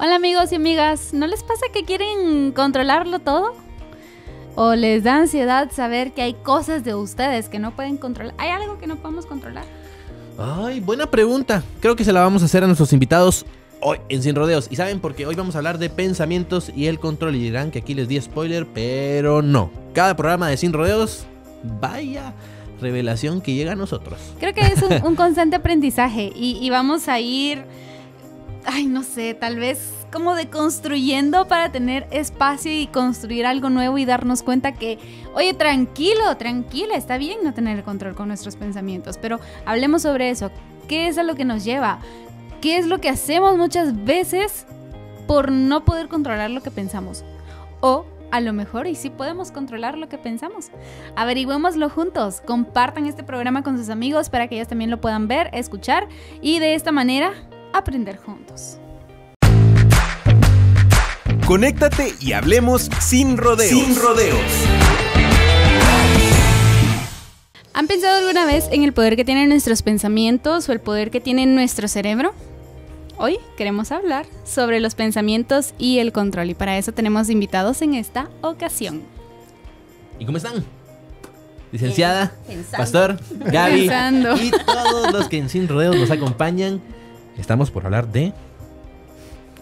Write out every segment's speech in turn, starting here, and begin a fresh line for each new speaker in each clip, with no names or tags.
Hola amigos y amigas, ¿no les pasa que quieren controlarlo todo? ¿O les da ansiedad saber que hay cosas de ustedes que no pueden controlar? ¿Hay algo que no podemos controlar?
Ay, buena pregunta. Creo que se la vamos a hacer a nuestros invitados hoy en Sin Rodeos. Y saben, porque hoy vamos a hablar de pensamientos y el control. Y dirán que aquí les di spoiler, pero no. Cada programa de Sin Rodeos, vaya revelación que llega a nosotros.
Creo que es un, un constante aprendizaje y, y vamos a ir, ay, no sé, tal vez como de construyendo para tener espacio y construir algo nuevo y darnos cuenta que, oye, tranquilo, tranquila, está bien no tener control con nuestros pensamientos, pero hablemos sobre eso. ¿Qué es a lo que nos lleva? ¿Qué es lo que hacemos muchas veces por no poder controlar lo que pensamos? O a lo mejor y sí podemos controlar lo que pensamos. Averigüémoslo juntos, compartan este programa con sus amigos para que ellos también lo puedan ver, escuchar y de esta manera aprender juntos.
Conéctate y hablemos sin rodeos.
Sin rodeos.
¿Han pensado alguna vez en el poder que tienen nuestros pensamientos o el poder que tiene nuestro cerebro? Hoy queremos hablar sobre los pensamientos y el control y para eso tenemos invitados en esta ocasión.
¿Y cómo están? Licenciada,
pensando.
Pastor, Gaby
Pensando.
y todos los que en Sin Rodeos nos acompañan. Estamos por hablar de...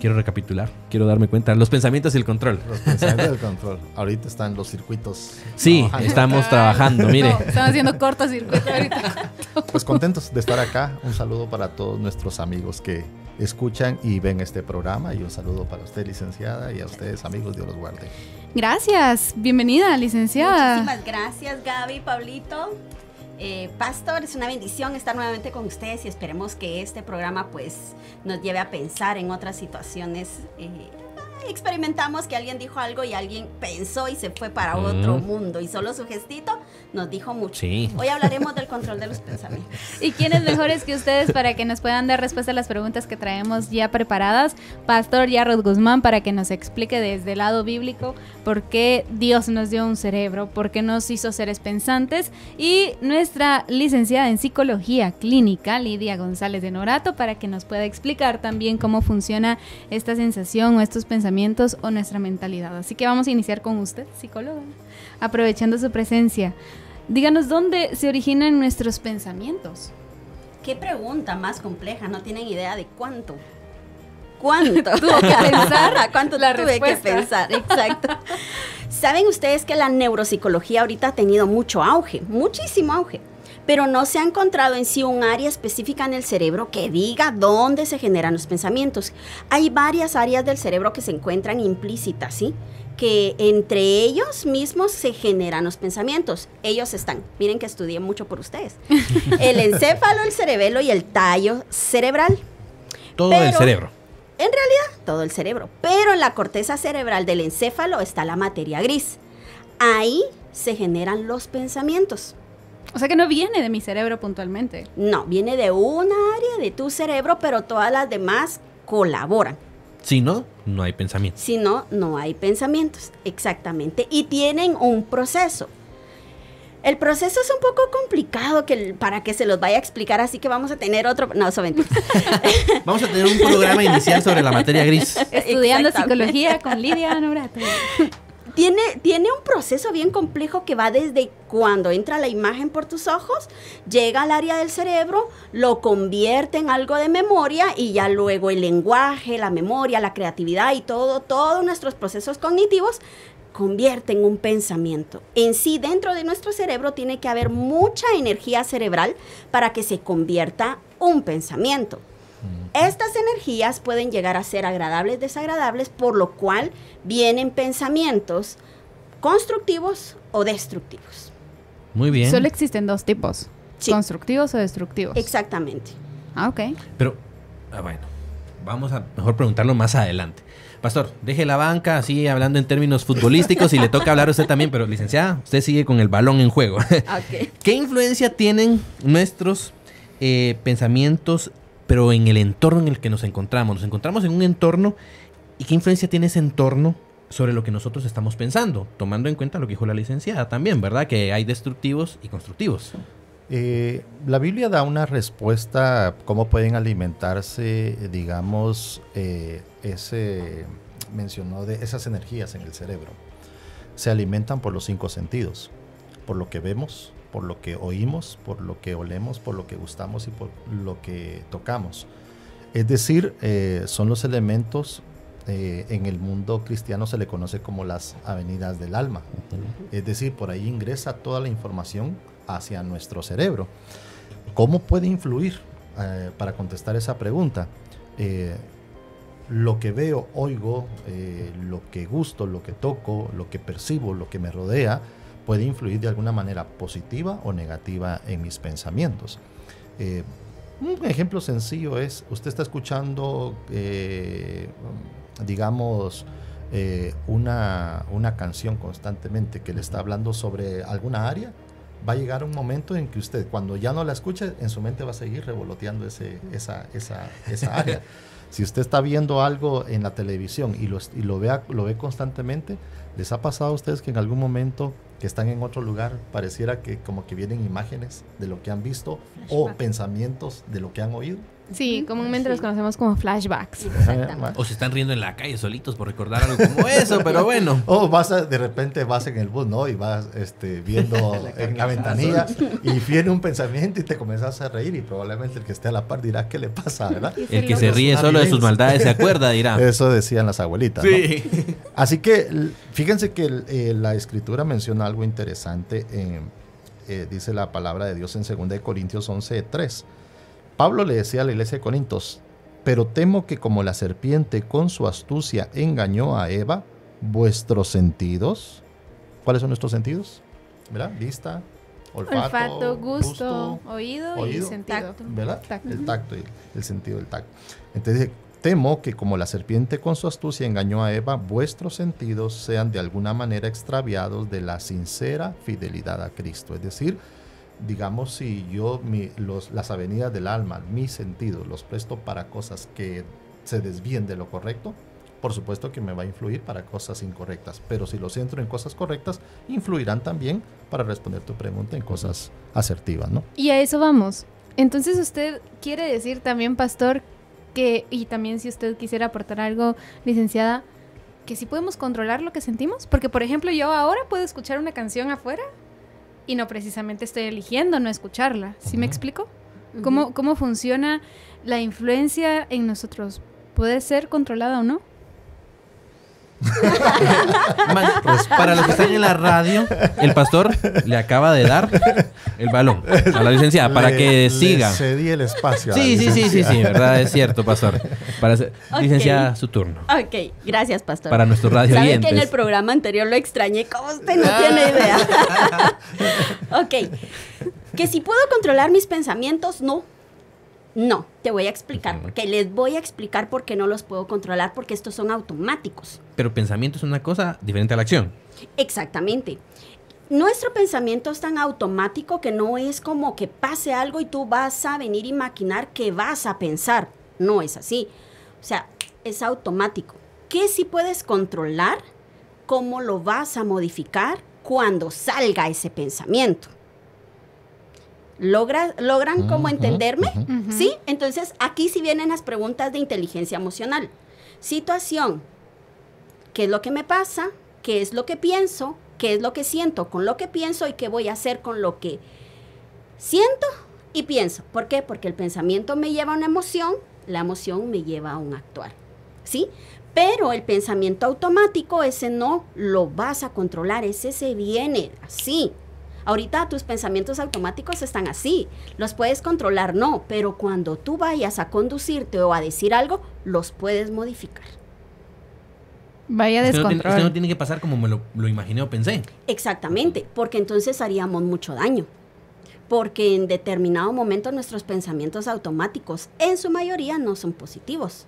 Quiero recapitular, quiero darme cuenta. Los pensamientos y el control.
Los pensamientos del control. Ahorita están los circuitos.
Sí,
trabajando.
estamos trabajando, mire.
No, estamos haciendo cortocircuito ahorita.
Pues contentos de estar acá. Un saludo para todos nuestros amigos que escuchan y ven este programa. Y un saludo para usted, licenciada, y a ustedes, amigos, Dios los guarde.
Gracias, bienvenida, licenciada.
Muchísimas gracias, Gaby, Pablito. Eh, Pastor, es una bendición estar nuevamente con ustedes y esperemos que este programa pues nos lleve a pensar en otras situaciones. eh, experimentamos que alguien dijo algo y alguien pensó y se fue para otro
Mm.
mundo y solo su gestito nos dijo mucho.
Sí.
Hoy hablaremos del control de los pensamientos.
¿Y quiénes mejores que ustedes para que nos puedan dar respuesta a las preguntas que traemos ya preparadas? Pastor Yarrod Guzmán para que nos explique desde el lado bíblico por qué Dios nos dio un cerebro, por qué nos hizo seres pensantes y nuestra licenciada en psicología clínica, Lidia González de Norato, para que nos pueda explicar también cómo funciona esta sensación o estos pensamientos o nuestra mentalidad. Así que vamos a iniciar con usted, psicóloga, aprovechando su presencia. Díganos dónde se originan nuestros pensamientos.
Qué pregunta más compleja, no tienen idea de cuánto. ¿Cuánto?
Tuvo que pensar
¿A cuánto
la
tuve que pensar? Exacto. Saben ustedes que la neuropsicología ahorita ha tenido mucho auge, muchísimo auge, pero no se ha encontrado en sí un área específica en el cerebro que diga dónde se generan los pensamientos. Hay varias áreas del cerebro que se encuentran implícitas, ¿sí? que entre ellos mismos se generan los pensamientos. Ellos están, miren que estudié mucho por ustedes. El encéfalo, el cerebelo y el tallo cerebral.
Todo el cerebro.
En realidad, todo el cerebro. Pero en la corteza cerebral del encéfalo está la materia gris. Ahí se generan los pensamientos.
O sea que no viene de mi cerebro puntualmente.
No, viene de una área de tu cerebro, pero todas las demás colaboran.
Si no, no hay pensamiento.
Si no, no hay pensamientos. Exactamente. Y tienen un proceso. El proceso es un poco complicado que, para que se los vaya a explicar, así que vamos a tener otro... No, eso.
Vamos a tener un programa inicial sobre la materia gris.
Estudiando psicología con Lidia Norato.
Tiene, tiene un proceso bien complejo que va desde cuando entra la imagen por tus ojos, llega al área del cerebro, lo convierte en algo de memoria y ya luego el lenguaje, la memoria, la creatividad y todo, todos nuestros procesos cognitivos convierten en un pensamiento. En sí, dentro de nuestro cerebro tiene que haber mucha energía cerebral para que se convierta un pensamiento. Estas energías pueden llegar a ser agradables, desagradables, por lo cual vienen pensamientos constructivos o destructivos.
Muy bien.
Solo existen dos tipos.
Sí.
Constructivos o destructivos.
Exactamente.
Ah, ok.
Pero, ah, bueno, vamos a mejor preguntarlo más adelante. Pastor, deje la banca así hablando en términos futbolísticos y le toca hablar a usted también, pero licenciada, usted sigue con el balón en juego.
Ok.
¿Qué influencia tienen nuestros eh, pensamientos, pero en el entorno en el que nos encontramos? Nos encontramos en un entorno y qué influencia tiene ese entorno sobre lo que nosotros estamos pensando, tomando en cuenta lo que dijo la licenciada también, ¿verdad? Que hay destructivos y constructivos.
Eh, la Biblia da una respuesta cómo pueden alimentarse, digamos, eh, ese mencionó de esas energías en el cerebro. Se alimentan por los cinco sentidos, por lo que vemos, por lo que oímos, por lo que olemos, por lo que gustamos y por lo que tocamos. Es decir, eh, son los elementos eh, en el mundo cristiano se le conoce como las avenidas del alma. Es decir, por ahí ingresa toda la información hacia nuestro cerebro. ¿Cómo puede influir? Eh, para contestar esa pregunta, lo que veo, oigo, lo que gusto, lo que toco, lo que percibo, lo que me rodea, puede influir de alguna manera positiva o negativa en mis pensamientos. un ejemplo sencillo es, usted está escuchando digamos, eh, una, una canción constantemente que le está hablando sobre alguna área, va a llegar un momento en que usted, cuando ya no la escuche, en su mente va a seguir revoloteando ese, esa, esa, esa área. si usted está viendo algo en la televisión y lo, y lo, vea, lo ve constantemente, ¿les ha pasado a ustedes que en algún momento que están en otro lugar, pareciera que como que vienen imágenes de lo que han visto o pensamientos de lo que han oído?
Sí, comúnmente los conocemos como flashbacks.
O se están riendo en la calle solitos por recordar algo como eso, pero bueno.
O vas de repente vas en el bus, ¿no? Y vas este, viendo en la ventanilla y viene un pensamiento y te comienzas a reír y probablemente el que esté a la par dirá, ¿qué le pasa, verdad?
El que se ríe solo de sus maldades se acuerda, dirá.
Eso decían las abuelitas, sí. Así que fíjense que eh, la escritura menciona algo interesante. Eh, dice la palabra de Dios en 2 Corintios 11, 3 Pablo le decía a la iglesia de Corintios, pero temo que como la serpiente con su astucia engañó a Eva, vuestros sentidos, ¿cuáles son nuestros sentidos? ¿Verdad? Vista, olfato,
gusto, oído, y sentido.
¿Verdad? El tacto y el sentido del tacto. Entonces temo que como la serpiente con su astucia engañó a Eva, vuestros sentidos sean de alguna manera extraviados de la sincera fidelidad a Cristo. Es decir, digamos, si yo los, las avenidas del alma, mis sentidos, los presto para cosas que se desvíen de lo correcto, por supuesto que me va a influir para cosas incorrectas. Pero si los centro en cosas correctas, influirán también para responder tu pregunta en cosas asertivas, ¿no?
Y a eso vamos. Entonces usted quiere decir también, pastor, que, y también si usted quisiera aportar algo, licenciada, que si podemos controlar lo que sentimos. Porque, por ejemplo, yo ahora puedo escuchar una canción afuera y no precisamente estoy eligiendo no escucharla. ¿Sí me explico? ¿Cómo, ¿Cómo funciona la influencia en nosotros? ¿Puede ser controlada o no?
Pues, para los que están en la radio, el pastor le acaba de dar el balón a la licenciada para que siga.
Le cedí el espacio.
Sí, sí, sí, sí, sí, verdad, es cierto, pastor. Para licenciada, su turno.
Ok, gracias, pastor.
Para nuestro radio
¿Sabe que en el programa anterior lo extrañé? Como usted no tiene idea. ok. Que si puedo controlar mis pensamientos, no no, te voy a explicar, porque les voy a explicar por qué no los puedo controlar, porque estos son automáticos.
Pero pensamiento es una cosa diferente a la acción.
Exactamente. Nuestro pensamiento es tan automático que no es como que pase algo y tú vas a venir y maquinar que vas a pensar. No es así. O sea, es automático. ¿Qué sí puedes controlar? ¿Cómo lo vas a modificar cuando salga ese pensamiento? ¿Logra, ¿Logran cómo entenderme? ¿Sí? Entonces, aquí sí vienen las preguntas de inteligencia emocional. Situación. ¿Qué es lo que me pasa? ¿Qué es lo que pienso? ¿Qué es lo que siento con lo que pienso? ¿Y qué voy a hacer con lo que siento y pienso? ¿Por qué? Porque el pensamiento me lleva a una emoción, la emoción me lleva a un actuar. ¿Sí? Pero el pensamiento automático, ese no lo vas a controlar, ese se viene así. Ahorita tus pensamientos automáticos están así, los puedes controlar, no, pero cuando tú vayas a conducirte o a decir algo, los puedes modificar.
Vaya descontrol.
Esto no, tiene que pasar como me lo, lo imaginé o pensé.
Exactamente, porque entonces haríamos mucho daño porque en determinado momento nuestros pensamientos automáticos en su mayoría no son positivos,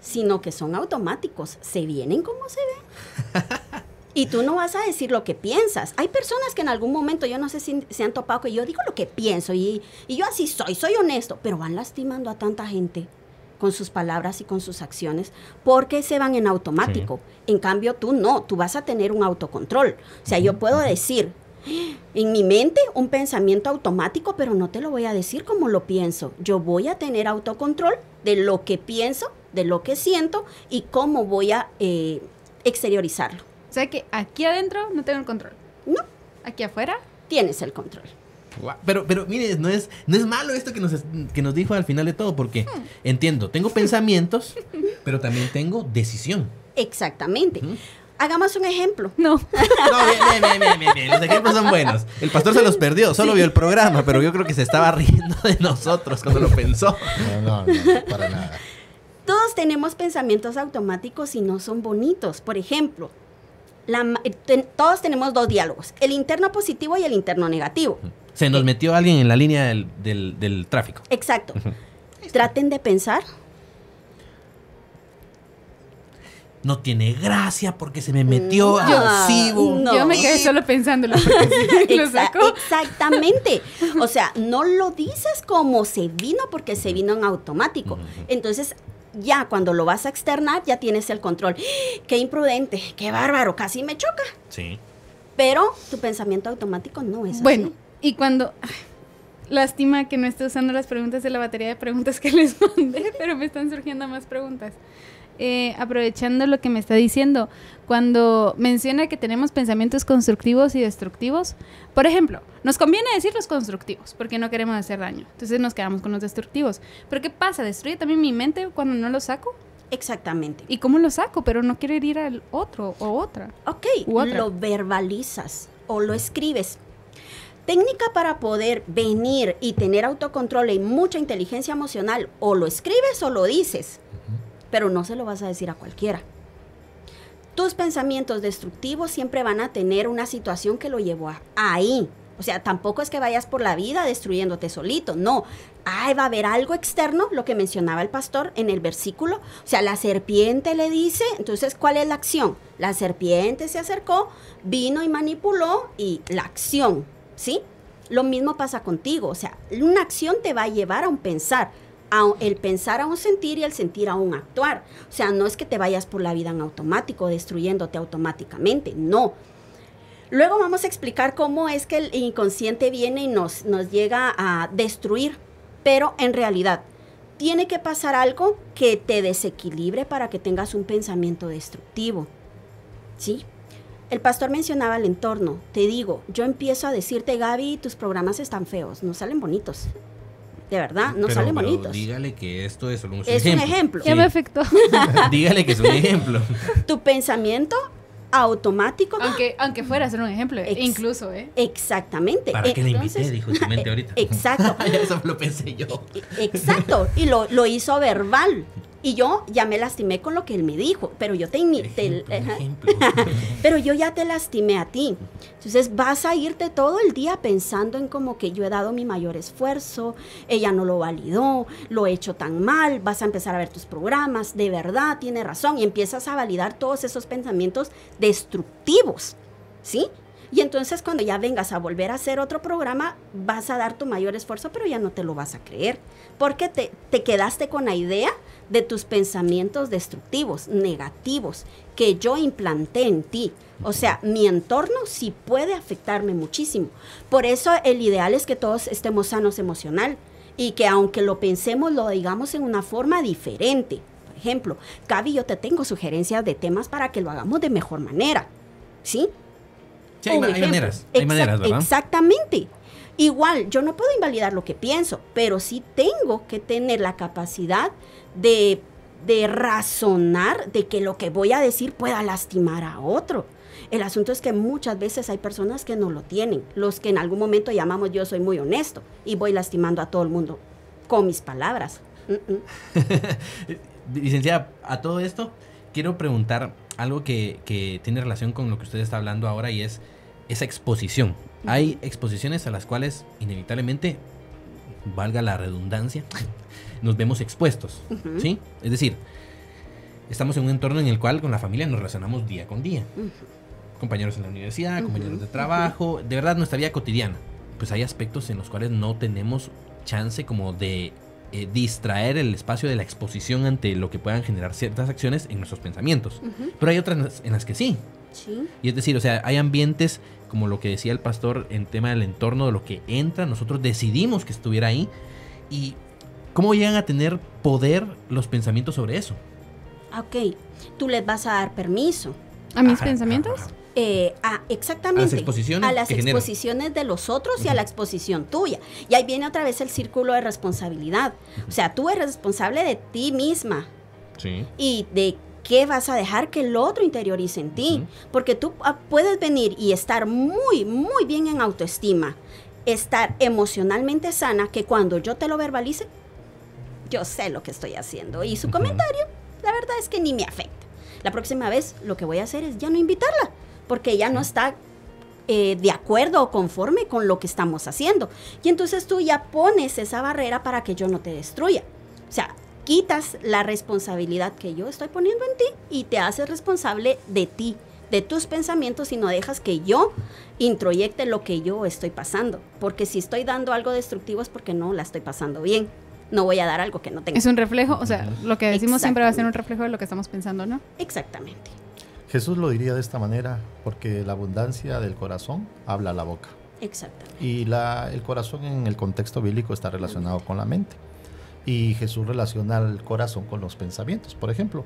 sino que son automáticos, se vienen como se ven. Y tú no vas a decir lo que piensas. Hay personas que en algún momento, yo no sé si se han topado que yo digo lo que pienso y, yo así soy, soy honesto, pero van lastimando a tanta gente con sus palabras y con sus acciones porque se van en automático. En cambio, tú no, tú vas a tener un autocontrol. O sea, yo puedo decir, En mi mente, un pensamiento automático, pero no te lo voy a decir como lo pienso. Yo voy a tener autocontrol de lo que pienso, de lo que siento y cómo voy a eh, exteriorizarlo.
O sea que aquí adentro no tengo el control.
No,
Aquí afuera.
tienes el control.
Pero, pero mire, no es, no es malo esto que nos, que nos dijo al final de todo, porque entiendo, tengo pensamientos, pero también tengo decisión.
Exactamente. Hagamos un ejemplo.
No.
No, bien, bien, bien, bien, bien, bien, Los ejemplos son buenos. El pastor se los perdió, solo vio el programa, pero yo creo que se estaba riendo de nosotros cuando lo pensó.
No, no, no, para nada.
Todos tenemos pensamientos automáticos y no son bonitos. Por ejemplo, la eh, ten- todos tenemos dos diálogos, el interno positivo y el interno negativo.
Se nos metió alguien en la línea del, del- del tráfico.
Exacto. Traten de pensar.
No tiene gracia porque se me metió
Mm, yo-
abusivo.
no.
Yo me quedé solo pensándolo. porque lo sacó.
exactamente. O sea, no lo dices como se vino porque se vino en automático. Entonces, ya cuando lo vas a externar, ya tienes el control. Qué imprudente, qué bárbaro, casi me choca.
Sí.
Pero tu pensamiento automático no es así.
Bueno, y cuando... ay, Lástima que no esté usando las preguntas de la batería de preguntas que les mandé, pero me están surgiendo más preguntas. Eh, aprovechando lo que me está diciendo, cuando menciona que tenemos pensamientos constructivos y destructivos, por ejemplo, nos conviene decir los constructivos porque no queremos hacer daño, entonces nos quedamos con los destructivos. Pero ¿qué pasa? ¿Destruye también mi mente cuando no lo saco?
Exactamente.
¿Y cómo lo saco? Pero no quiero herir al otro o otra.
Ok,
otra.
lo verbalizas o lo escribes. Técnica para poder venir y tener autocontrol y mucha inteligencia emocional, o lo escribes o lo dices, pero no se lo vas a decir a cualquiera. Tus pensamientos destructivos siempre van a tener una situación que lo llevó a- ahí. O sea, tampoco es que vayas por la vida destruyéndote solito, no. Ay, va a haber algo externo, lo que mencionaba el pastor en el versículo. O sea, la serpiente le dice, entonces, ¿cuál es la acción? La serpiente se acercó, vino y manipuló y la acción, ¿sí? Lo mismo pasa contigo, o sea, una acción te va a llevar a un pensar, el pensar a un sentir y el sentir a un actuar. O sea, no es que te vayas por la vida en automático, destruyéndote automáticamente, no. Luego vamos a explicar cómo es que el inconsciente viene y nos, nos llega a destruir, pero en realidad tiene que pasar algo que te desequilibre para que tengas un pensamiento destructivo. ¿Sí? El pastor mencionaba el entorno. Te digo, yo empiezo a decirte, Gaby, tus programas están feos, no salen bonitos. De verdad, no
Pero-
salen
pero
bonitos.
Dígale que esto es solo un
Es un ejemplo.
Ya me afectó.
dígale que es un ejemplo.
Tu pensamiento automático.
aunque, aunque fuera a ser un ejemplo,
Ex-
incluso, ¿eh?
Exactamente.
¿Para qué le invité? Dijo su mente ahorita.
Exacto.
Eso lo pensé yo.
Exacto, y lo, lo hizo verbal. Y yo ya me lastimé con lo que él me dijo, pero yo te,
ejemplo.
pero yo ya te lastimé a ti. Entonces vas a irte todo el día pensando en como que yo he dado mi mayor esfuerzo, ella no lo validó, lo he hecho tan mal, vas a empezar a ver tus programas, de verdad tiene razón, y empiezas a validar todos esos pensamientos destructivos, ¿sí? Y entonces cuando ya vengas a volver a hacer otro programa, vas a dar tu mayor esfuerzo, pero ya no te lo vas a creer, porque te, te quedaste con la idea de tus pensamientos destructivos, negativos, que yo implanté en ti. O sea, mi entorno sí puede afectarme muchísimo. Por eso el ideal es que todos estemos sanos emocional y que aunque lo pensemos, lo digamos en una forma diferente. Por ejemplo, Gaby, yo te tengo sugerencias de temas para que lo hagamos de mejor manera. ¿Sí?
Sí, hay, hay maneras. Hay maneras, ¿verdad?
Exactamente. Igual, yo no puedo invalidar lo que pienso, pero sí tengo que tener la capacidad de, de razonar de que lo que voy a decir pueda lastimar a otro. El asunto es que muchas veces hay personas que no lo tienen, los que en algún momento llamamos yo soy muy honesto y voy lastimando a todo el mundo con mis palabras.
Licenciada, a todo esto quiero preguntar algo que, que tiene relación con lo que usted está hablando ahora y es esa exposición. Hay exposiciones a las cuales inevitablemente, valga la redundancia, nos vemos expuestos. ¿sí? Es decir, estamos en un entorno en el cual con la familia nos relacionamos día con día. Compañeros en la universidad, compañeros de trabajo, de verdad nuestra vida cotidiana. Pues hay aspectos en los cuales no tenemos chance como de eh, distraer el espacio de la exposición ante lo que puedan generar ciertas acciones en nuestros pensamientos. Pero hay otras en las- en las que sí.
Sí.
Y es decir, o sea, hay ambientes, como lo que decía el pastor en tema del entorno, de lo que entra, nosotros decidimos que estuviera ahí. ¿Y cómo llegan a tener poder los pensamientos sobre eso?
Ok, tú les vas a dar permiso.
¿A mis
Ajá,
pensamientos?
ajá, ajá.
Eh, a- exactamente.
A las exposiciones
A las exposiciones de los otros y a la exposición tuya. Y ahí viene otra vez el círculo de responsabilidad. O sea, tú eres responsable de ti misma
Sí.
y de qué vas a dejar que el otro interiorice en ti. Porque tú ah, puedes venir y estar muy, muy bien en autoestima, estar emocionalmente sana, que cuando yo te lo verbalice, yo sé lo que estoy haciendo. Y su comentario, la verdad es que ni me afecta. La próxima vez lo que voy a hacer es ya no invitarla, porque ella no está eh, de acuerdo o conforme con lo que estamos haciendo. Y entonces tú ya pones esa barrera para que yo no te destruya. O sea, quitas la responsabilidad que yo estoy poniendo en ti y te haces responsable de ti, de tus pensamientos y no dejas que yo introyecte lo que yo estoy pasando. Porque si estoy dando algo destructivo es porque no la estoy pasando bien. No voy a dar algo que no tengo.
Es un reflejo, o sea, lo que decimos siempre va a ser un reflejo de lo que estamos pensando, ¿no?
Exactamente.
Jesús lo diría de esta manera, porque la abundancia del corazón habla la boca.
Exactamente.
Y la, el corazón en el contexto bíblico está relacionado con la mente. Y Jesús relaciona el corazón con los pensamientos. Por ejemplo,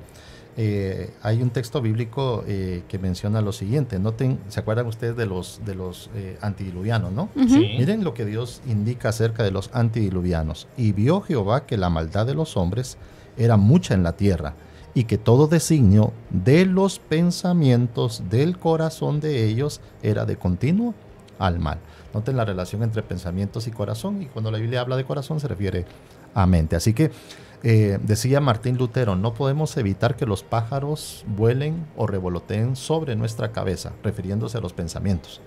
eh, hay un texto bíblico eh, que menciona lo siguiente. Noten, ¿se acuerdan ustedes de los, de los eh, antidiluvianos, no?
Sí.
Miren lo que Dios indica acerca de los antidiluvianos. Y vio Jehová que la maldad de los hombres era mucha en la tierra, y que todo designio de los pensamientos del corazón de ellos era de continuo al mal. Noten la relación entre pensamientos y corazón, y cuando la Biblia habla de corazón se refiere a mente. Así que eh, decía Martín Lutero, no podemos evitar que los pájaros vuelen o revoloteen sobre nuestra cabeza, refiriéndose a los pensamientos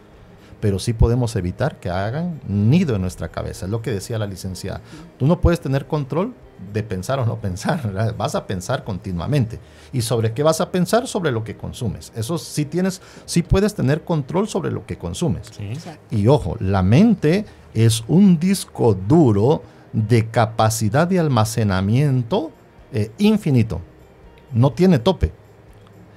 pero sí podemos evitar que hagan nido en nuestra cabeza. Es lo que decía la licenciada. Tú no puedes tener control de pensar o no pensar, ¿verdad? vas a pensar continuamente. ¿Y sobre qué vas a pensar? Sobre lo que consumes. Eso sí tienes, sí puedes tener control sobre lo que consumes.
Sí.
Y ojo, la mente es un disco duro de capacidad de almacenamiento eh, infinito. No tiene tope.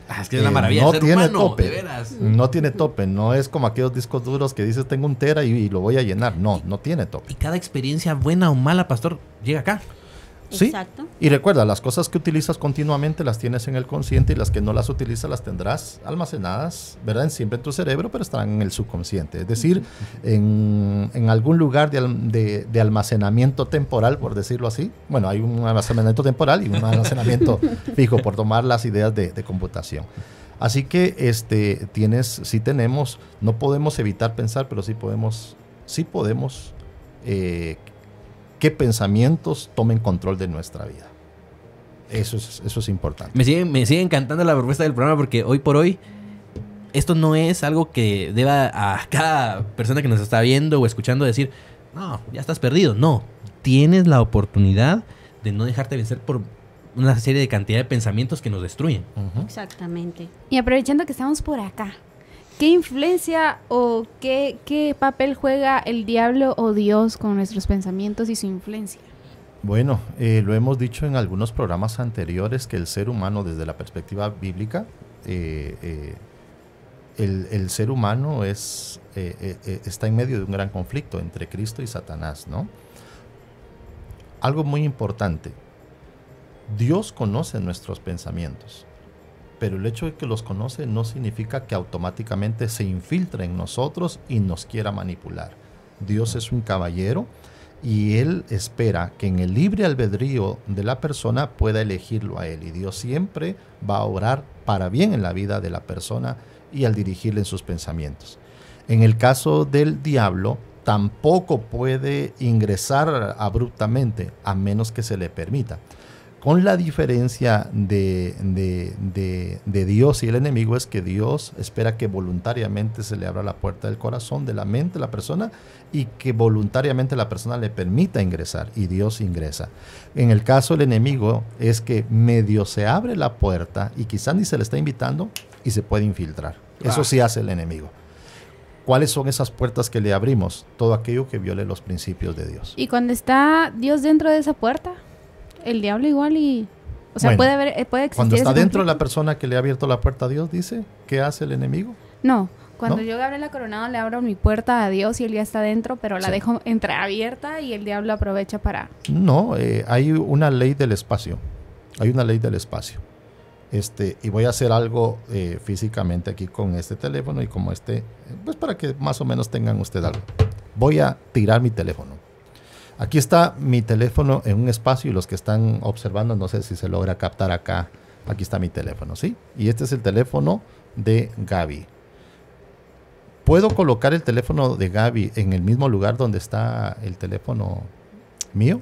Ah, es que es la
Eh,
maravilla
no
ser
tiene
humano,
tope.
de veras.
No tiene tope, no es como aquellos discos duros que dices tengo un tera y, y lo voy a llenar. No, no tiene tope.
Y cada experiencia, buena o mala, pastor, llega acá.
Sí.
Exacto.
Y recuerda, las cosas que utilizas continuamente las tienes en el consciente y las que no las utilizas las tendrás almacenadas, ¿verdad? Siempre en tu cerebro, pero estarán en el subconsciente. Es decir, en, en algún lugar de, de- de almacenamiento temporal, por decirlo así. Bueno, hay un almacenamiento temporal y un almacenamiento fijo por tomar las ideas de, de computación. Así que este, tienes, sí tenemos, no podemos evitar pensar, pero sí podemos, sí podemos eh, qué pensamientos tomen control de nuestra vida. Eso es, eso es importante.
Me sigue, me sigue encantando la propuesta del programa porque hoy por hoy esto no es algo que deba a cada persona que nos está viendo o escuchando decir, no, ya estás perdido. No, tienes la oportunidad de no dejarte vencer por una serie de cantidad de pensamientos que nos destruyen.
Exactamente.
Y aprovechando que estamos por acá, ¿qué influencia o qué, qué papel juega el diablo o Dios con nuestros pensamientos y su influencia?
Bueno, eh, lo hemos dicho en algunos programas anteriores que el ser humano desde la perspectiva bíblica, eh, eh, el, el ser humano es, está en medio de un gran conflicto entre Cristo y Satanás, ¿no? Algo muy importante, Dios conoce nuestros pensamientos, pero el hecho de que los conoce no significa que automáticamente se infiltre en nosotros y nos quiera manipular. Dios es un caballero y Él espera que en el libre albedrío de la persona pueda elegirlo a Él. Y Dios siempre va a orar para bien en la vida de la persona y al dirigirle en sus pensamientos. En el caso del diablo, tampoco puede ingresar abruptamente a menos que se le permita. Con la diferencia de, de- de- de Dios y el enemigo es que Dios espera que voluntariamente se le abra la puerta del corazón, de la mente de la persona y que voluntariamente la persona le permita ingresar y Dios ingresa. En el caso del enemigo es que medio se abre la puerta y quizás ni se le está invitando y se puede infiltrar. Eso
Ah.
sí hace el enemigo. ¿Cuáles son esas puertas que le abrimos? Todo aquello que viole los principios de Dios.
Y cuando está Dios dentro de esa puerta, el diablo igual y O sea,
Bueno,
puede haber, eh, puede existir
Cuando está dentro de la persona que le ha abierto la puerta a Dios, dice, ¿qué hace el enemigo?
No, cuando
¿No?
yo Gabriela Coronado le abro mi puerta a Dios y él ya está dentro, pero la
Sí.
dejo entreabierta y el diablo aprovecha para...
No, eh, hay una ley del espacio. Hay una ley del espacio. Este, y voy a hacer algo eh, físicamente aquí con este teléfono y como este, pues para que más o menos tengan usted algo. Voy a tirar mi teléfono. Aquí está mi teléfono en un espacio y los que están observando, no sé si se logra captar acá. Aquí está mi teléfono, ¿sí? Y este es el teléfono de Gaby. ¿Puedo colocar el teléfono de Gaby en el mismo lugar donde está el teléfono mío?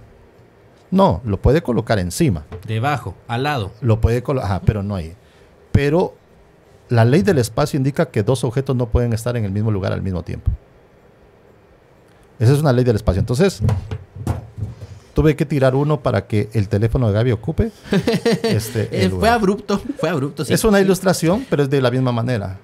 No, lo puede colocar encima.
Debajo, al lado.
Lo puede colocar, pero no ahí. Pero la ley del espacio indica que dos objetos no pueden estar en el mismo lugar al mismo tiempo. Esa es una ley del espacio. Entonces, tuve que tirar uno para que el teléfono de Gaby ocupe. este, el
Eh, fue abrupto, fue abrupto. sí.
Es una ilustración, pero es de la misma manera.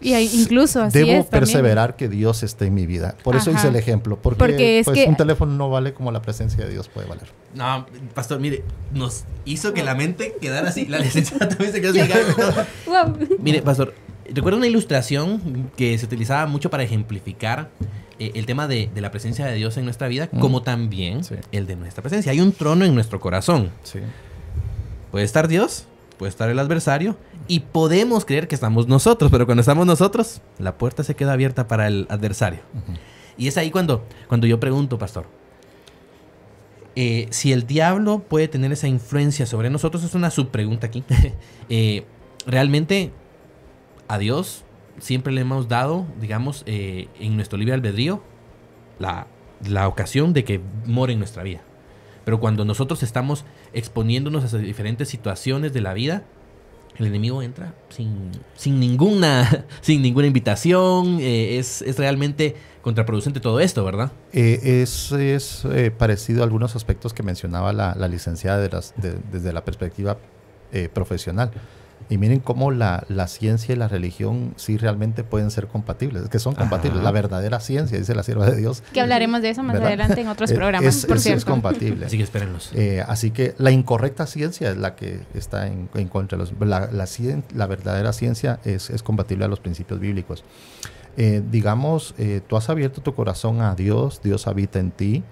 Y ahí incluso así
Debo
es también.
perseverar que Dios esté en mi vida. Por eso
Ajá.
hice el ejemplo. Porque,
Porque es
pues,
que-
un teléfono no vale como la presencia de Dios puede valer.
No, pastor, mire, nos hizo que la mente quedara así. La licenciada también se quedó así.
Wow.
Mire, pastor, recuerdo una ilustración que se utilizaba mucho para ejemplificar eh, el tema de, de la presencia de Dios en nuestra vida,
Mm.
como también
Sí.
el de nuestra presencia. Hay un trono en nuestro corazón.
Sí.
Puede estar Dios, puede estar el adversario, y podemos creer que estamos nosotros, pero cuando estamos nosotros, la puerta se queda abierta para el adversario. Y es ahí cuando, cuando yo pregunto, pastor, eh, si el diablo puede tener esa influencia sobre nosotros, es una subpregunta aquí. Eh, realmente a Dios siempre le hemos dado, digamos, eh, en nuestro libre albedrío, la, la ocasión de que more en nuestra vida. Pero cuando nosotros estamos exponiéndonos a diferentes situaciones de la vida, el enemigo entra sin, sin, ninguna, sin ninguna invitación. eh, es, es realmente contraproducente todo esto, ¿verdad?
Eh, es es, parecido a algunos aspectos que mencionaba la, la licenciada desde la perspectiva profesional. Y miren cómo la, la ciencia y la religión sí realmente pueden ser compatibles, es que son compatibles.
Ajá.
La verdadera ciencia, dice la sierva de Dios.
Que hablaremos de eso más
¿verdad?
adelante en otros programas,
es,
por
es- es
cierto.
compatible.
Así que espérenlos.
Eh, así que la incorrecta ciencia es la que está en, en contra de los... La, la, cien- la verdadera ciencia es, es compatible a los principios bíblicos. Eh, digamos, eh, tú has abierto tu corazón a Dios, Dios habita en ti.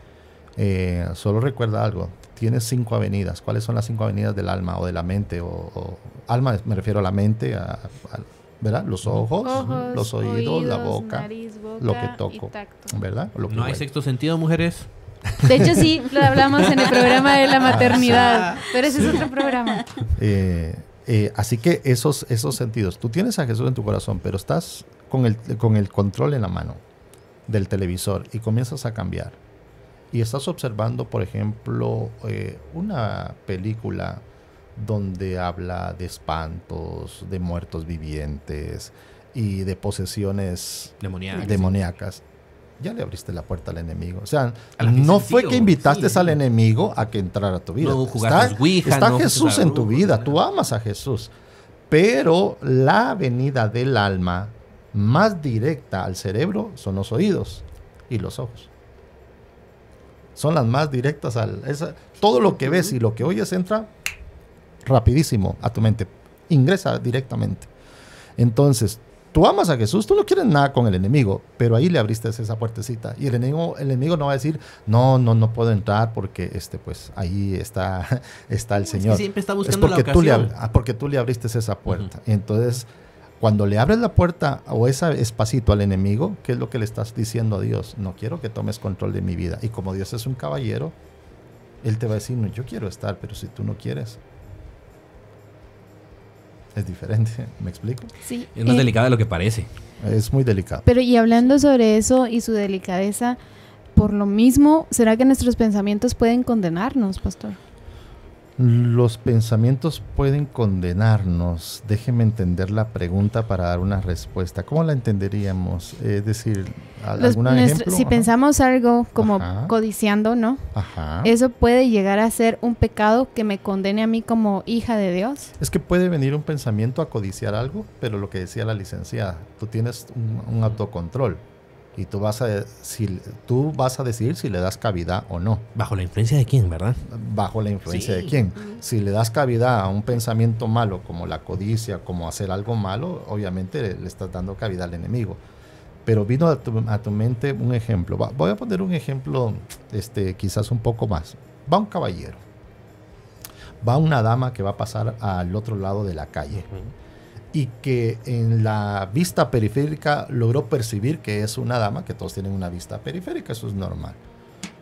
Eh, solo recuerda algo, tienes cinco avenidas. ¿Cuáles son las cinco avenidas del alma o de la mente? O, o- alma me refiero a la mente, a, a- ¿verdad? Los ojos,
Ojos,
los oídos, la boca,
nariz, boca
lo que
y
toco.
tacto.
¿verdad? Lo que
No hay
huele.
sexto sentido, mujeres.
De hecho, sí, lo hablamos en el programa de la maternidad, pero ese es otro programa.
Eh, eh, así que esos, esos sentidos, tú tienes a Jesús en tu corazón, pero estás con el, con el control en la mano del televisor y comienzas a cambiar. Y estás observando, por ejemplo, eh, una película donde habla de espantos, de muertos vivientes y de posesiones
Demoníacas.
demoníacas. Ya le abriste la puerta al enemigo. O sea, no fue que invitaste
sí.
al enemigo a que entrara a tu vida.
No
está
Ouija,
está
no
Jesús en tu vida, tú amas a Jesús. Pero la venida del alma más directa al cerebro son los oídos y los ojos. Son las más directas al... esa- todo lo que ves y lo que oyes entra rapidísimo a tu mente. Ingresa directamente. Entonces, tú amas a Jesús, tú no quieres nada con el enemigo, pero ahí le abriste esa puertecita. Y el enemigo, el enemigo no va a decir, no, no, no puedo entrar porque este, pues ahí está, está el
Es que
Señor.
siempre está
Es
buscando la
porque tú, le, ah, porque tú le abriste esa puerta. Entonces, cuando le abres la puerta o ese espacito al enemigo, ¿qué es lo que le estás diciendo a Dios? No quiero que tomes control de mi vida. Y como Dios es un caballero, Él te va a decir, no, yo quiero estar, pero si tú no quieres, es diferente. ¿Me explico?
Sí.
Es más
eh,
delicada de lo que parece.
Es muy delicado.
Pero y hablando sobre eso y su delicadeza, por lo mismo, ¿será que nuestros pensamientos pueden condenarnos, pastor?
Los pensamientos pueden condenarnos. Déjeme entender la pregunta para dar una respuesta. ¿Cómo la entenderíamos? Es decir, ¿al-
Los- si
Ajá.
pensamos algo como
Ajá.
codiciando, ¿no?
Ajá.
Eso puede llegar a ser un pecado que me condene a mí como hija de Dios.
Es que puede venir un pensamiento a codiciar algo, pero lo que decía la licenciada, tú tienes un, un autocontrol. Y tú vas a, si, tú vas a decidir si le das cavidad o no.
¿Bajo la influencia de quién, verdad?
Bajo la influencia
Sí.
de quién. Si le das cavidad a un pensamiento malo como la codicia, como hacer algo malo, obviamente le, le estás dando cavidad al enemigo. Pero vino a tu, a tu mente un ejemplo. Va- voy a poner un ejemplo este, quizás un poco más. Va un caballero. Va una dama que va a pasar al otro lado de la calle y que en la vista periférica logró percibir que es una dama, que todos tienen una vista periférica, eso es normal.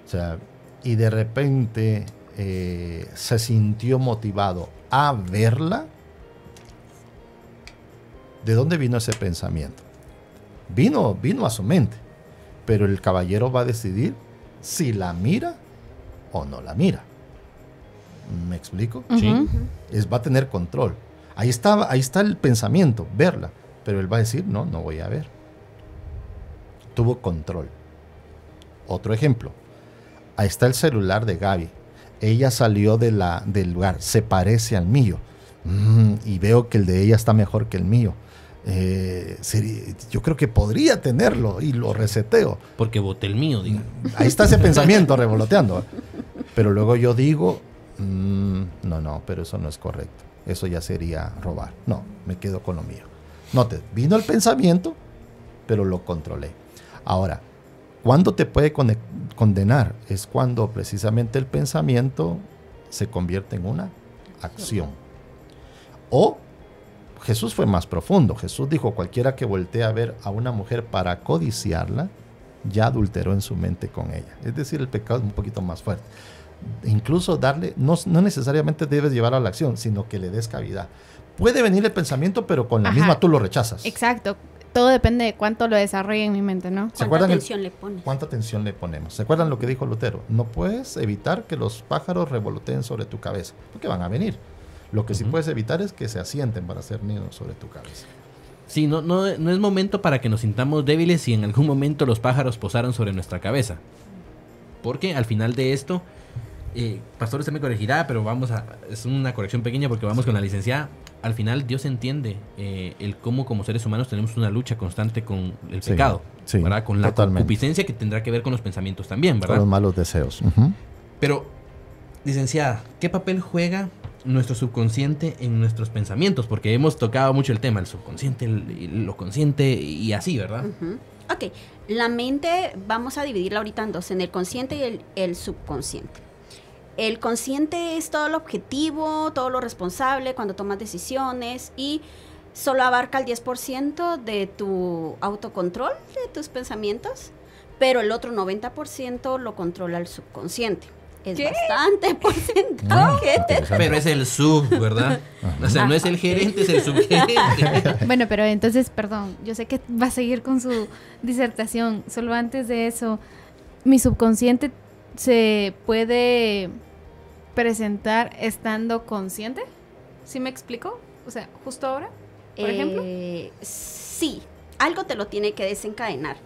O sea, y de repente eh, se sintió motivado a verla. ¿De dónde vino ese pensamiento? Vino, vino a su mente, pero el caballero va a decidir si la mira o no la mira. ¿Me explico?
Sí.
Es, va a tener control. Ahí está, ahí está el pensamiento, verla. Pero él va a decir, no, no voy a ver. Tuvo control. Otro ejemplo. Ahí está el celular de Gaby. Ella salió de la, del lugar, se parece al mío. Mm, y veo que el de ella está mejor que el mío. Eh, sería- yo creo que podría tenerlo y lo reseteo.
Porque voté el mío, diga.
Ahí está ese pensamiento revoloteando. Pero luego yo digo, mm, no, no, pero eso no es correcto. Eso ya sería robar. No, me quedo con lo mío. Note, vino el pensamiento, pero lo controlé. Ahora, ¿cuándo te puede condenar? Es cuando precisamente el pensamiento se convierte en una acción. O Jesús fue más profundo. Jesús dijo, cualquiera que voltee a ver a una mujer para codiciarla, ya adulteró en su mente con ella. Es decir, el pecado es un poquito más fuerte. Incluso darle, no, no necesariamente debes llevar a la acción, sino que le des cavidad. Puede venir el pensamiento, pero con la
Ajá.
misma tú lo rechazas.
Exacto. Todo depende de cuánto lo desarrolle en mi mente, ¿no?
¿Se
¿Cuánta atención le pones?
¿Cuánta atención le ponemos? ¿Se acuerdan lo que dijo Lutero? No puedes evitar que los pájaros revoloteen sobre tu cabeza, porque van a venir. Lo que sí puedes evitar es que se asienten para hacer nidos sobre tu cabeza.
Sí, no, no, no es momento para que nos sintamos débiles si en algún momento los pájaros posaron sobre nuestra cabeza. Porque al final de esto, eh, pastor usted me corregirá, pero vamos a, es una corrección pequeña porque vamos con la licenciada. Al final Dios entiende eh, el cómo como seres humanos tenemos una lucha constante con el
Sí,
pecado,
sí,
¿verdad? Con la
totalmente.
concupiscencia que tendrá que ver con los pensamientos también,
Con
¿verdad?
los malos deseos.
Pero, licenciada, ¿qué papel juega nuestro subconsciente en nuestros pensamientos? Porque hemos tocado mucho el tema, el subconsciente, el- lo consciente y así, ¿verdad?
Ujú. Ok, la mente vamos a dividirla ahorita en dos, en el consciente y el, el subconsciente. El consciente es todo lo objetivo, todo lo responsable cuando tomas decisiones y solo abarca el 10% de tu autocontrol, de tus pensamientos, pero el otro 90% lo controla el subconsciente. Es
¿Qué?
bastante porcentaje.
Interesante.
Pero es el sub, ¿verdad? O sea, no es el gerente, es el subgerente.
Bueno, pero entonces, perdón, yo sé que va a seguir con su disertación. Solo antes de eso, mi subconsciente se puede presentar estando consciente. ¿Sí me explico? O sea, justo ahora, por ejemplo.
Eh, sí, algo te lo tiene que desencadenar.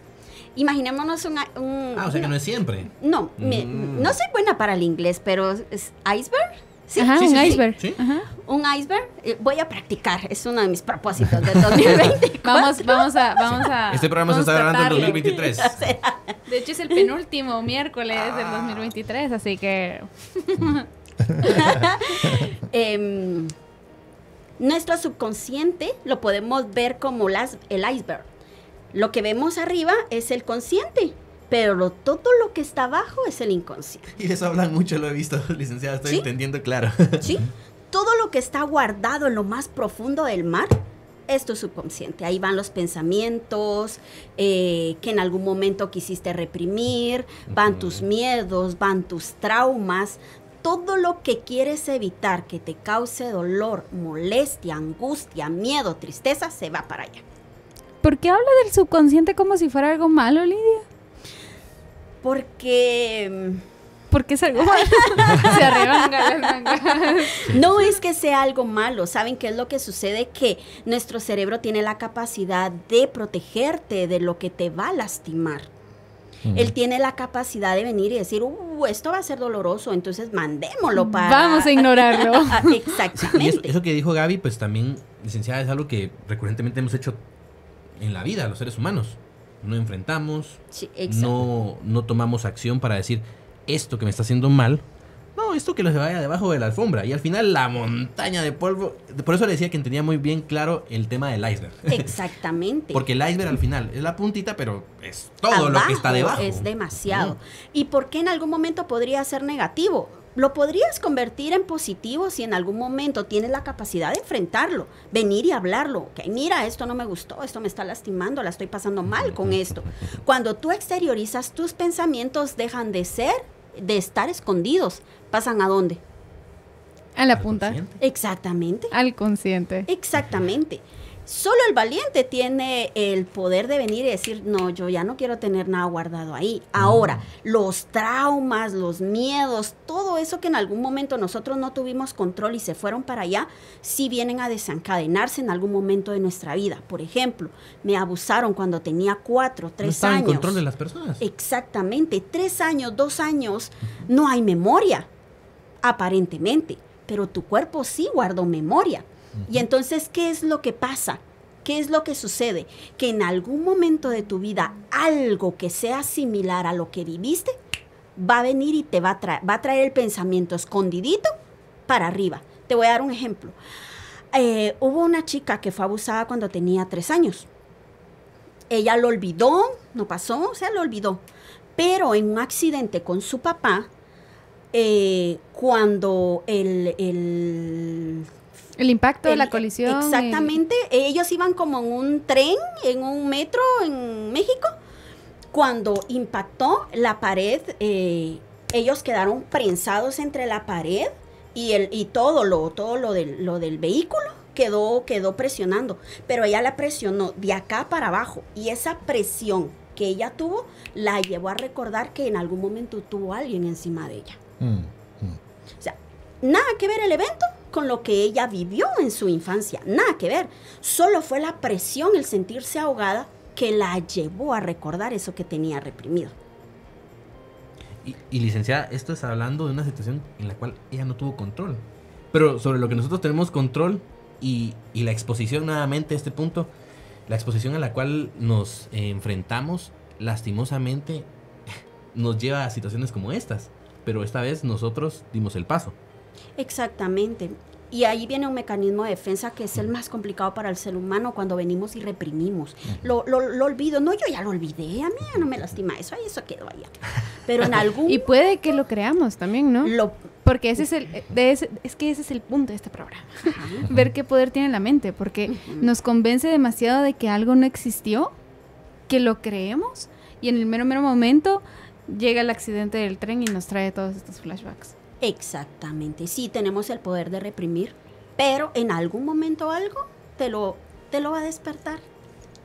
Imaginémonos un... un-
Ah, o sea que no es siempre.
No, me-
Mm.
no soy buena para el inglés, pero es iceberg. Sí,
Ajá,
sí,
un
sí,
iceberg. Ajá.
Un iceberg. eh, voy a practicar. Es uno de mis propósitos del 2024.
Vamos, vamos a, vamos a.
Este programa se está grabando en
constatarlo.
2023.
De hecho, es el penúltimo miércoles del 2023, así que.
Em, nuestro subconsciente lo podemos ver como las, el iceberg. Lo que vemos arriba es el consciente, pero lo- todo lo que está abajo es el inconsciente.
Y eso hablan mucho, lo he visto, licenciada, estoy
¿Sí?
entendiendo claro.
¿sí? Todo lo que está guardado en lo más profundo del mar es tu subconsciente. Ahí van los pensamientos eh, que en algún momento quisiste reprimir, van tus miedos, van tus traumas. Todo lo que quieres evitar que te cause dolor, molestia, angustia, miedo, tristeza, se va para allá.
¿Por qué habla del subconsciente como si fuera algo malo, Lidia?
Porque
Porque es algo malo. Se arrebanga las mangas.
mm, no es que sea algo malo. ¿Saben qué es lo que sucede? Que nuestro cerebro tiene la capacidad de protegerte de lo que te va a lastimar. Él tiene la capacidad de venir y decir, uh, esto va a ser doloroso, entonces mandémoslo para...
Vamos a ignorarlo.
Ah,
Y eso,
Exactamente.
eso que dijo Gaby, pues también, licenciada, es algo que recurrentemente hemos hecho en la vida, los seres humanos. no enfrentamos,
Sí,
no, no tomamos acción para decir esto que me está haciendo mal. No, esto que lo se vaya debajo de la alfombra. Y al final la montaña de polvo. Por eso le decía que entendía muy bien claro el tema del iceberg.
Exactamente.
Porque el iceberg al final es la puntita, pero es todo lo que está debajo.
Es demasiado.
Mm.
¿Y por qué en algún momento podría ser negativo? Lo podrías convertir en positivo si en algún momento tienes la capacidad de enfrentarlo, venir y hablarlo. Ok, mira, esto no me gustó, esto me está lastimando, la estoy pasando mal con esto. Cuando tú exteriorizas, tus pensamientos dejan de ser, de estar escondidos. ¿Pasan a dónde?
A la punta.
Exactamente.
Al consciente.
Exactamente. Solo el valiente tiene el poder de venir y decir, no, yo ya no quiero tener nada guardado ahí. Ahora, los traumas, los miedos, todo eso que en algún momento nosotros no tuvimos control y se fueron para allá, sí vienen a desencadenarse en algún momento de nuestra vida. Por ejemplo, me abusaron cuando tenía cuatro,
No
tres
estaba
años.
en control de las personas.
Exactamente, tres años, dos años, no hay memoria, aparentemente, pero tu cuerpo sí guardó memoria. Y entonces, ¿qué es lo que pasa? ¿Qué es lo que sucede? Que en algún momento de tu vida algo que sea similar a lo que viviste va a venir y te va a traer, va a traer el pensamiento escondidito para arriba. Te voy a dar un ejemplo. Eh, hubo una chica que fue abusada cuando tenía tres años. Ella lo olvidó, no pasó, o sea, lo olvidó. Pero en un accidente con su papá, eh, cuando el, el
El impacto de
el-
la colisión.
Exactamente. Ellos iban como en un tren, en un metro en México. Cuando impactó la pared, eh, ellos quedaron prensados entre la pared y, el, y todo, lo, todo lo, del, lo del vehículo quedó, quedó presionando. Pero ella la presionó de acá para abajo. Y esa presión que ella tuvo la llevó a recordar que en algún momento tuvo alguien encima de ella.
Mm, mm.
O sea, nada que ver el evento con lo que ella vivió en su infancia, nada que ver. Solo fue la presión, el sentirse ahogada, que la llevó a recordar eso que tenía reprimido.
Y, licenciada, esto es hablando de una situación en la cual ella no tuvo control. Pero sobre lo que nosotros tenemos control y, la exposición nuevamente a este punto, la exposición a la cual nos enfrentamos, lastimosamente, nos lleva a situaciones como estas. Pero esta vez nosotros dimos el paso.
Exactamente. Y ahí viene un mecanismo de defensa que es el más complicado para el ser humano cuando venimos y reprimimos. Lo, lo, lo olvido. No, yo ya lo olvidé. A mí ya no me lastima eso. Ahí eso quedó allá. Pero en algún...
Y puede que lo creamos también, ¿no?
lo,
Porque ese es el, de ese- es que ese es el punto de este programa. Ver qué poder tiene la mente, porque nos convence demasiado de que algo no existió, que lo creemos, y en el mero mero momento llega el accidente del tren y nos trae todos estos flashbacks.
Exactamente, sí tenemos el poder de reprimir, pero en algún momento algo te lo, te lo va a despertar.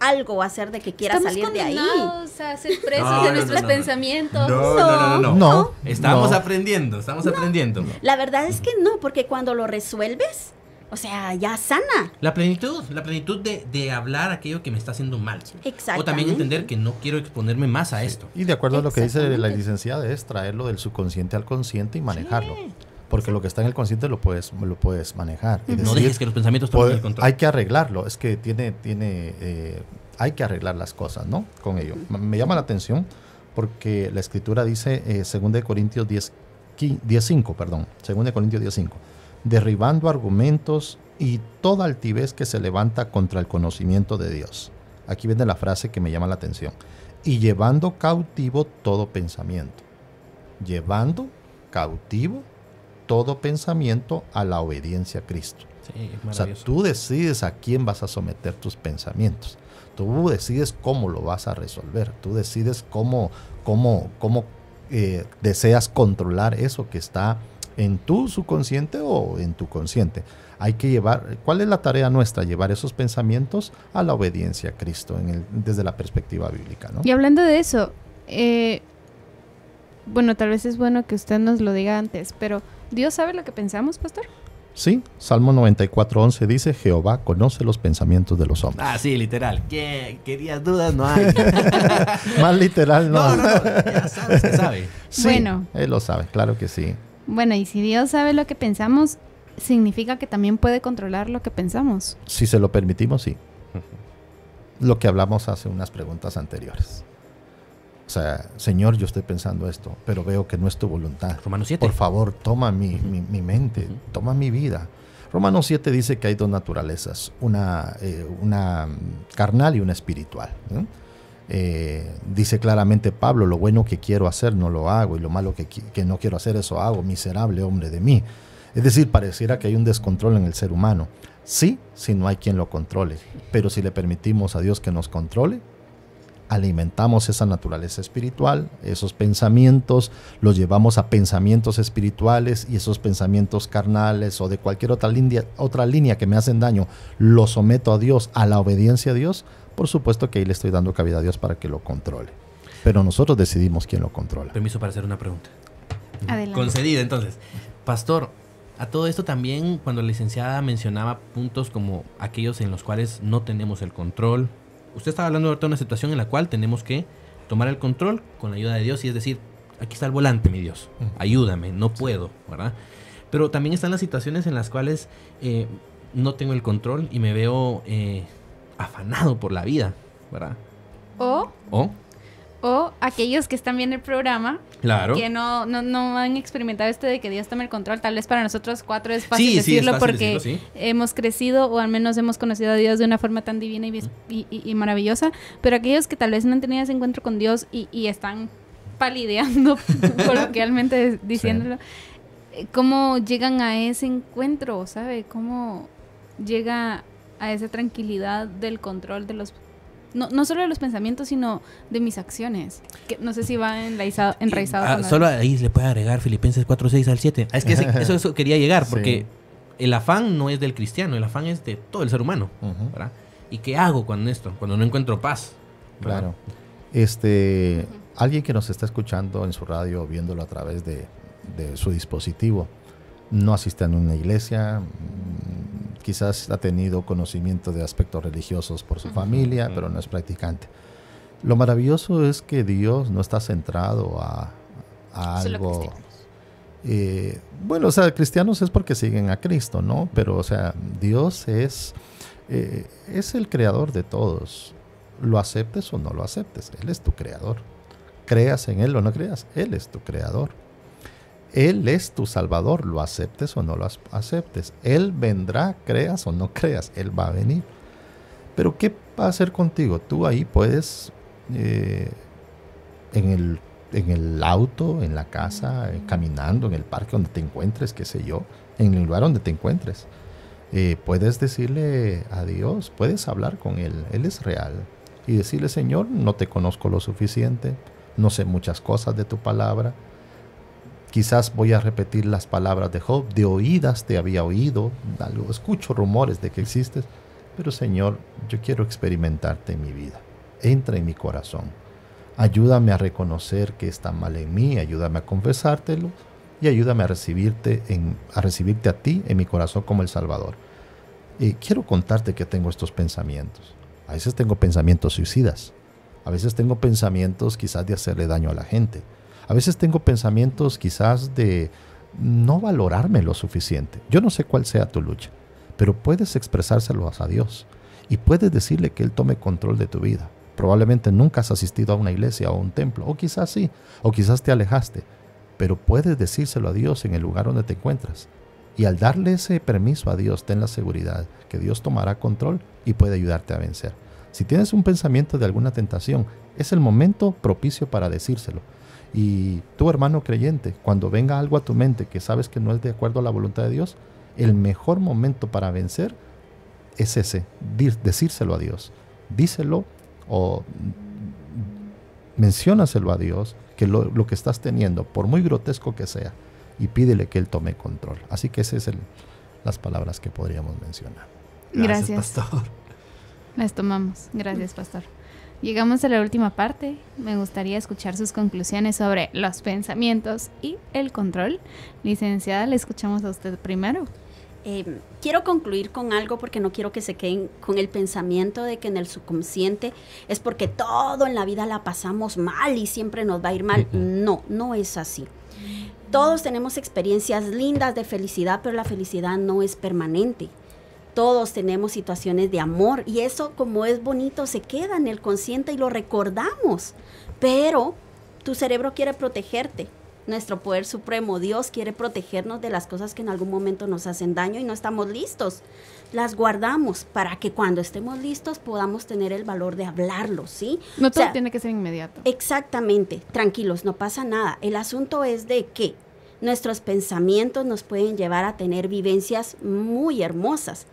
Algo va a hacer de que quieras salir de ahí.
a ser presos
No,
de
no,
nuestros
no, no.
pensamientos.
No, no, no, no.
No,
Estamos
no.
aprendiendo, estamos aprendiendo.
La verdad es que no, porque cuando lo resuelves, o sea, ya sana.
La plenitud, la plenitud de, de hablar aquello que me está haciendo mal.
Exactamente.
O también entender que no quiero exponerme más a esto.
Y de acuerdo a lo que dice la licenciada es traerlo del subconsciente al consciente y manejarlo. Porque lo que está en el consciente lo puedes, lo puedes manejar.
No
decir,
dejes que los pensamientos tomen el control.
hay que arreglarlo. Es que tiene, tiene, eh, hay que arreglar las cosas, ¿no? Con ello. Me llama la atención porque la escritura dice, eh, 2 de Corintios 10, qui- 10.5, perdón, 2 de Corintios 10.5, derribando argumentos y toda altivez que se levanta contra el conocimiento de Dios. Aquí viene la frase que me llama la atención. Y llevando cautivo todo pensamiento. Llevando cautivo todo pensamiento a la obediencia a Cristo.
Sí,
O sea, tú decides a quién vas a someter tus pensamientos. Tú decides cómo lo vas a resolver. Tú decides cómo, cómo, cómo eh, deseas controlar eso que está en tu subconsciente o en tu consciente. Hay que llevar, ¿cuál es la tarea nuestra? Llevar esos pensamientos a la obediencia a Cristo en el- desde la perspectiva bíblica, ¿no?
Y hablando de eso, eh, bueno, tal vez es bueno que usted nos lo diga antes, pero ¿Dios sabe lo que pensamos, pastor?
Sí, Salmo 94.11 dice, Jehová conoce los pensamientos de los hombres.
Ah, sí, literal. ¿Qué, querías dudas? No hay.
Más literal, no.
no, no, no. Ya sabes que sabe.
Sí,
Bueno.
Él lo sabe, claro que sí.
Bueno, y si Dios sabe lo que pensamos, significa que también puede controlar lo que pensamos.
Si se lo permitimos, sí. lo que hablamos hace unas preguntas anteriores. O sea, Señor, yo estoy pensando esto, pero veo que no es tu voluntad.
Romanos 7.
Por favor, toma mi, mi- mi mente, toma mi vida. Romanos 7 dice que hay dos naturalezas, una, eh, una mm, carnal y una espiritual. Eh, dice claramente Pablo, lo bueno que quiero hacer no lo hago y lo malo que, no quiero hacer eso hago, miserable hombre de mí. Es decir, pareciera que hay un descontrol en el ser humano. Sí, si no hay quien lo controle, pero si le permitimos a Dios que nos controle, alimentamos esa naturaleza espiritual, esos pensamientos, los llevamos a pensamientos espirituales y esos pensamientos carnales o de cualquier otra línea, otra línea que me hacen daño, los someto a Dios, a la obediencia a Dios, por supuesto que ahí le estoy dando cabida a Dios para que lo controle. Pero nosotros decidimos quién lo controla.
Permiso para hacer una pregunta.
Adelante.
Concedida, entonces. Pastor, a todo esto también, cuando la licenciada mencionaba puntos como aquellos en los cuales no tenemos el control. Usted estaba hablando ahorita de una situación en la cual tenemos que tomar el control con la ayuda de Dios y es decir, aquí está el volante, mi Dios, ayúdame, no puedo, ¿verdad? Pero también están las situaciones en las cuales eh, no tengo el control y me veo eh, afanado por la vida, ¿verdad?
O,
O,
o aquellos que están viendo el programa
claro.
que no, no, no han experimentado esto de que Dios tome el control. Tal vez para nosotros cuatro es fácil
Sí, sí, es
decirlo
fácil
porque
decirlo, sí.
hemos crecido o al menos hemos conocido a Dios de una forma tan divina y, y- y- y maravillosa. Pero aquellos que tal vez no han tenido ese encuentro con Dios y, y están palideando, coloquialmente diciéndolo, eh, ¿cómo llegan a ese encuentro? ¿Sabe? ¿Cómo llega a esa tranquilidad del control de los... No, no solo de los pensamientos, sino de mis acciones. Que no sé si va enraizado, enraizado
Ah,
la-
solo ahí le puede agregar Filipenses 4, 6 al 7. Es que ese- eso, eso quería llegar, porque
Sí.
el afán no es del cristiano, el afán es de todo el ser humano. ¿Y qué hago con esto? Cuando no encuentro paz. ¿verdad?
Claro. Este, alguien que nos está escuchando en su radio o viéndolo a través de, de su dispositivo, no asiste a una iglesia, quizás ha tenido conocimiento de aspectos religiosos por su familia, pero no es practicante. Lo maravilloso es que Dios no está centrado a, algo. eh, bueno, o sea, cristianos es porque siguen a Cristo, ¿no? Pero, o sea, Dios es, eh, es el creador de todos. Lo aceptes o no lo aceptes, Él es tu creador. Creas en Él o no creas, Él es tu creador. Él es tu salvador, lo aceptes o no lo aceptes. Él vendrá, creas o no creas, Él va a venir. Pero ¿qué va a hacer contigo? Tú ahí puedes, eh, en, el, en el auto, en la casa, eh, caminando, en el parque donde te encuentres, qué sé yo, en el lugar donde te encuentres, eh, puedes decirle a Dios, puedes hablar con Él, Él es real. Y decirle, Señor, no te conozco lo suficiente, no sé muchas cosas de tu palabra. Quizás voy a repetir las palabras de Job, de oídas te había oído, escucho rumores de que existes, pero Señor, yo quiero experimentarte en mi vida. Entra en mi corazón. Ayúdame a reconocer que está mal en mí, ayúdame a confesártelo y ayúdame a recibirte, a recibirte a ti en mi corazón como el Salvador. Y quiero contarte que tengo estos pensamientos. A veces tengo pensamientos suicidas. A veces tengo pensamientos quizás de hacerle daño a la gente. A veces tengo pensamientos quizás de no valorarme lo suficiente. Yo no sé cuál sea tu lucha, pero puedes expresárselo a Dios y puedes decirle que Él tome control de tu vida. Probablemente nunca has asistido a una iglesia o un templo, o quizás sí, o quizás te alejaste, pero puedes decírselo a Dios en el lugar donde te encuentras. Y al darle ese permiso a Dios, ten la seguridad que Dios tomará control y puede ayudarte a vencer. Si tienes un pensamiento de alguna tentación, es el momento propicio para decírselo. Y tú, hermano creyente, cuando venga algo a tu mente que sabes que no es de acuerdo a la voluntad de Dios, el mejor momento para vencer es ese, decírselo a Dios. Díselo o menciónaselo a Dios, que lo, lo que estás teniendo, por muy grotesco que sea, y pídele que Él tome control. Así que esas son las palabras que podríamos mencionar.
Gracias.
pastor.
Las tomamos. Gracias, pastor. Llegamos a la última parte. Me gustaría escuchar sus conclusiones sobre los pensamientos y el control. Licenciada, le escuchamos a usted primero.
Eh, quiero concluir con algo porque no quiero que se queden con el pensamiento de que en el subconsciente es porque todo en la vida la pasamos mal y siempre nos va a ir mal. No, no es así. Todos tenemos experiencias lindas de felicidad, pero la felicidad no es permanente. Todos tenemos situaciones de amor y eso como es bonito se queda en el consciente y lo recordamos. Pero tu cerebro quiere protegerte. Nuestro poder supremo, Dios, quiere protegernos de las cosas que en algún momento nos hacen daño y no estamos listos. Las guardamos para que cuando estemos listos podamos tener el valor de hablarlo, ¿sí?
No
O
todo
sea,
tiene que ser inmediato.
Exactamente, tranquilos, no pasa nada. El asunto es de que nuestros pensamientos nos pueden llevar a tener vivencias muy hermosas,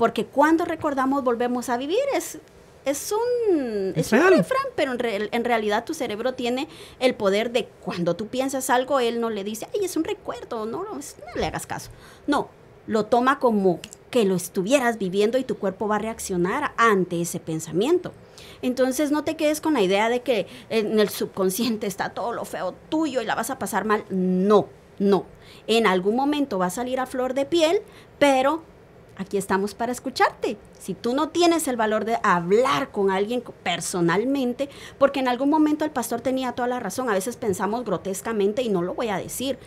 porque cuando recordamos volvemos a vivir. Es, es un,
Es
es un refrán, pero en, re- en realidad tu cerebro tiene el poder de cuando tú piensas algo, él no le dice, ay, es un recuerdo, no, no, no le hagas caso. No, lo toma como que lo estuvieras viviendo y tu cuerpo va a reaccionar ante ese pensamiento. Entonces no te quedes con la idea de que en el subconsciente está todo lo feo tuyo y la vas a pasar mal. No, no. En algún momento va a salir a flor de piel, pero aquí estamos para escucharte. Si tú no tienes el valor de hablar con alguien personalmente, porque en algún momento el pastor tenía toda la razón, a veces pensamos grotescamente y no lo voy a decir,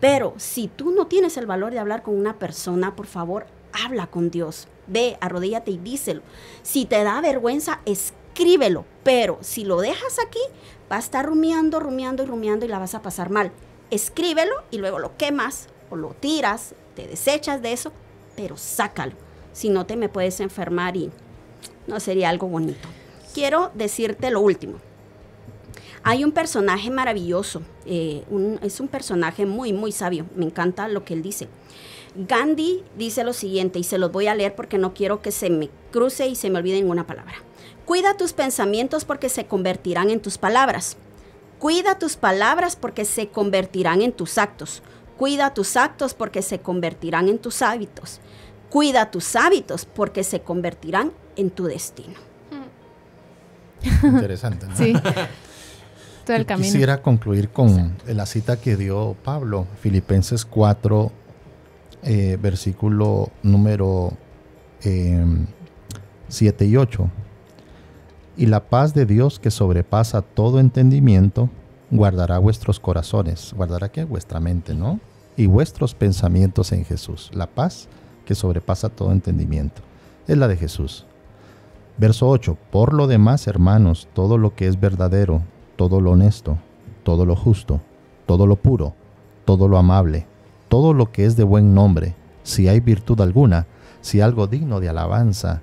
pero si tú no tienes el valor de hablar con una persona, por favor, habla con Dios. Ve, arrodíllate y díselo. Si te da vergüenza, escríbelo, pero si lo dejas aquí, va a estar rumiando, rumiando y rumiando y la vas a pasar mal. Escríbelo y luego lo quemas o lo tiras, te desechas de eso, pero sácalo. Si no te me puedes enfermar y no sería algo bonito. Quiero decirte lo último. Hay un personaje maravilloso, eh, es un personaje muy, muy sabio. Me encanta lo que él dice. Gandhi dice lo siguiente, y se los voy a leer porque no quiero que se me cruce y se me olvide ninguna palabra. Cuida tus pensamientos porque se convertirán en tus palabras. Cuida tus palabras porque se convertirán en tus actos. Cuida tus actos porque se convertirán en tus hábitos. Cuida tus hábitos porque se convertirán en tu destino.
Interesante. ¿no?
Sí. Todo el
Yo
camino.
Quisiera concluir con la cita que dio Pablo, Filipenses 4, eh, versículo número 7 y 8. Y la paz de Dios que sobrepasa todo entendimiento, guardará vuestros corazones, guardará que vuestra mente, ¿no? Y vuestros pensamientos en Jesús. La paz que sobrepasa todo entendimiento. Es la de Jesús. Verso 8. Por lo demás, hermanos, todo lo que es verdadero, todo lo honesto, todo lo justo, todo lo puro, todo lo amable, todo lo que es de buen nombre, si hay virtud alguna, si algo digno de alabanza,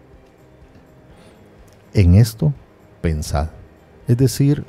en esto pensad. Es decir,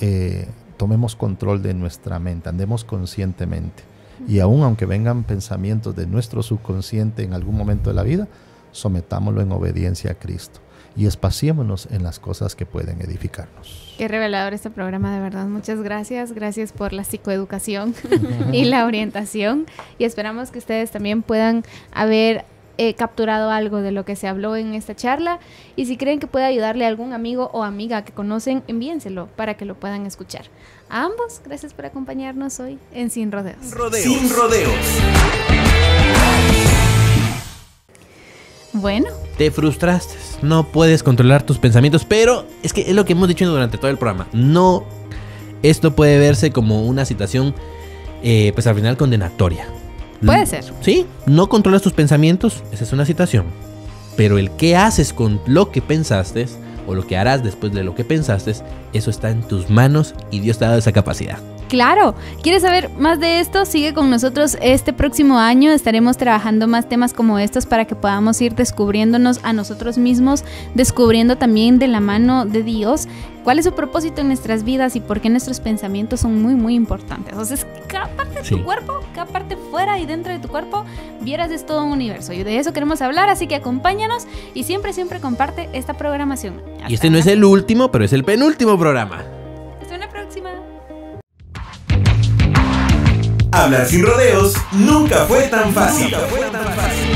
eh, tomemos control de nuestra mente, andemos conscientemente. Y aun aunque vengan pensamientos de nuestro subconsciente en algún momento de la vida, sometámoslo en obediencia a Cristo y espaciémonos en las cosas que pueden edificarnos.
Qué revelador este programa, de verdad. Muchas gracias. Gracias por la psicoeducación y la orientación. Y esperamos que ustedes también puedan haber eh, capturado algo de lo que se habló en esta charla. Y si creen que puede ayudarle a algún amigo o amiga que conocen, envíenselo para que lo puedan escuchar. A ambos, gracias por acompañarnos hoy en Sin Rodeos.
Rodeos. Sin rodeos.
Bueno,
Te frustraste, no puedes controlar tus pensamientos, pero es que es lo que hemos dicho durante todo el programa. No, esto puede verse como una situación, eh, pues al final condenatoria.
Puede ser.
Sí, no controlas tus pensamientos, esa es una situación. Pero el qué haces con lo que pensaste o lo que harás después de lo que pensaste, eso está en tus manos y Dios te ha dado esa capacidad.
Claro, ¿quieres saber más de esto? Sigue con nosotros este próximo año. Estaremos trabajando más temas como estos para que podamos ir descubriéndonos a nosotros mismos, descubriendo también de la mano de Dios cuál es su propósito en nuestras vidas y por qué nuestros pensamientos son muy, muy importantes. Entonces, cada parte de
Sí.
tu cuerpo, cada parte fuera y dentro de tu cuerpo, vieras es todo un universo. Y de eso queremos hablar, así que acompáñanos y siempre, siempre comparte esta programación.
Y este no es el último, pero es el penúltimo programa.
Hablar sin rodeos nunca fue tan fácil. Nunca fue tan fácil.